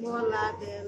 Moladela.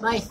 Bye.